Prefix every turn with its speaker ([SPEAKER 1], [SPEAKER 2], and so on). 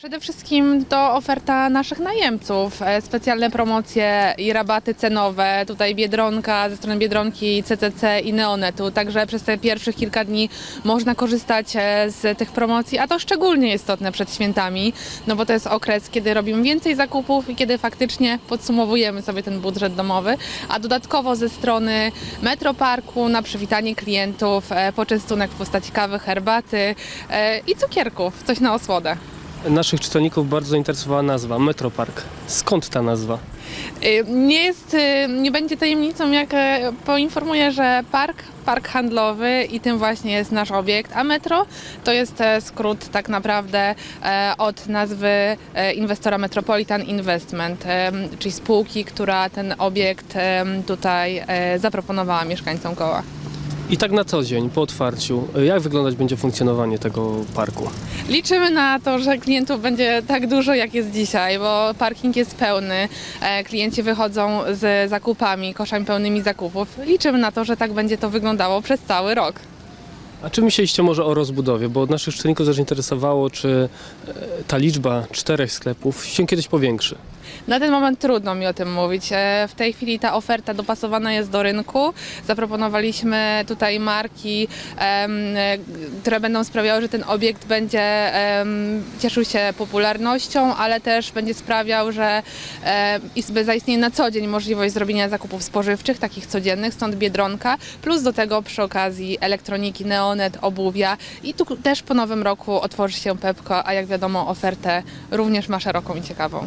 [SPEAKER 1] Przede wszystkim to oferta naszych najemców, e, specjalne promocje i rabaty cenowe. Tutaj Biedronka, ze strony Biedronki, CCC i Neonetu. Także przez te pierwszych kilka dni można korzystać e, z tych promocji, a to szczególnie istotne przed świętami, no bo to jest okres, kiedy robimy więcej zakupów i kiedy faktycznie podsumowujemy sobie ten budżet domowy. A dodatkowo ze strony Metroparku na przywitanie klientów, e, poczęstunek w postaci kawy, herbaty i cukierków, coś na osłodę.
[SPEAKER 2] Naszych czytelników bardzo zainteresowała nazwa Metropark. Skąd ta nazwa?
[SPEAKER 1] Y, Nie jest, y, nie będzie tajemnicą, jak e, poinformuję, że park, park handlowy i tym właśnie jest nasz obiekt, a metro to jest e, skrót tak naprawdę e, od nazwy inwestora Metropolitan Investment, czyli spółki, która ten obiekt tutaj zaproponowała mieszkańcom koła.
[SPEAKER 2] I tak na co dzień, po otwarciu, jak wyglądać będzie funkcjonowanie tego parku?
[SPEAKER 1] Liczymy na to, że klientów będzie tak dużo, jak jest dzisiaj, bo parking jest pełny, e, klienci wychodzą z zakupami, koszami pełnymi zakupów. Liczymy na to, że tak będzie to wyglądało przez cały rok.
[SPEAKER 2] A czy myśleliście może o rozbudowie? Bo naszych czytelników też interesowało, czy e, ta liczba czterech sklepów się kiedyś powiększy.
[SPEAKER 1] Na ten moment trudno mi o tym mówić. E, W tej chwili ta oferta dopasowana jest do rynku. Zaproponowaliśmy tutaj marki, e, które będą sprawiały, że ten obiekt będzie cieszył się popularnością, ale też będzie sprawiał, że zaistnieje na co dzień możliwość zrobienia zakupów spożywczych, takich codziennych, stąd Biedronka, plus do tego przy okazji elektroniki, neonet, obuwia i tu też po nowym roku otworzy się Pepko, a jak wiadomo ofertę również ma szeroką i ciekawą.